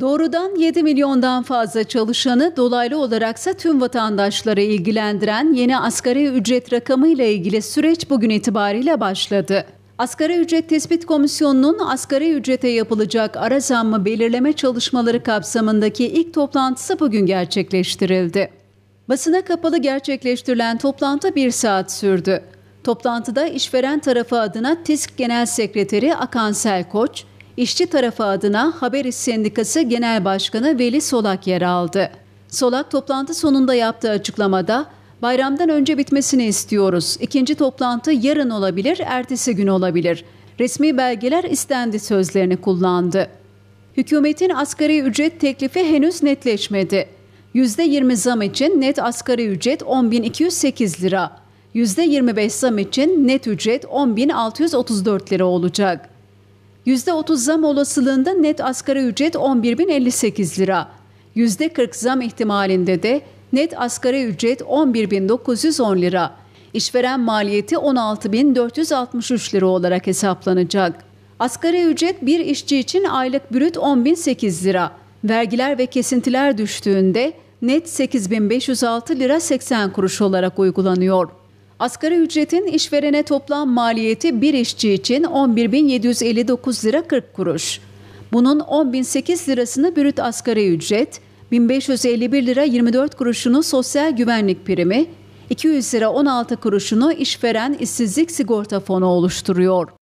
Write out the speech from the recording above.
Doğrudan 7 milyondan fazla çalışanı dolaylı olaraksa tüm vatandaşları ilgilendiren yeni asgari ücret rakamı ile ilgili süreç bugün itibariyle başladı. Asgari Ücret Tespit Komisyonu'nun asgari ücrete yapılacak ara zammı belirleme çalışmaları kapsamındaki ilk toplantısı bugün gerçekleştirildi. Basına kapalı gerçekleştirilen toplantı bir saat sürdü. Toplantıda işveren tarafı adına TİSK Genel Sekreteri Akan Selkoç, İşçi tarafı adına Haber İş Sendikası Genel Başkanı Veli Solak yer aldı. Solak toplantı sonunda yaptığı açıklamada bayramdan önce bitmesini istiyoruz. İkinci toplantı yarın olabilir, ertesi gün olabilir. Resmi belgeler istendi sözlerini kullandı. Hükümetin asgari ücret teklifi henüz netleşmedi. %20 zam için net asgari ücret 10.208 lira. %25 zam için net ücret 10.634 lira olacak. %30 zam olasılığında net asgari ücret 11.058 lira. %40 zam ihtimalinde de net asgari ücret 11.910 lira. İşveren maliyeti 16.463 lira olarak hesaplanacak. Asgari ücret bir işçi için aylık brüt 10.008 lira. Vergiler ve kesintiler düştüğünde net 8.506 lira 80 kuruş olarak uygulanıyor. Asgari ücretin işverene toplam maliyeti bir işçi için 11.759 lira 40 kuruş. Bunun 10.008 lirasını brüt asgari ücret, 1551 lira 24 kuruşunu sosyal güvenlik primi, 200 lira 16 kuruşunu işveren işsizlik sigorta fonu oluşturuyor.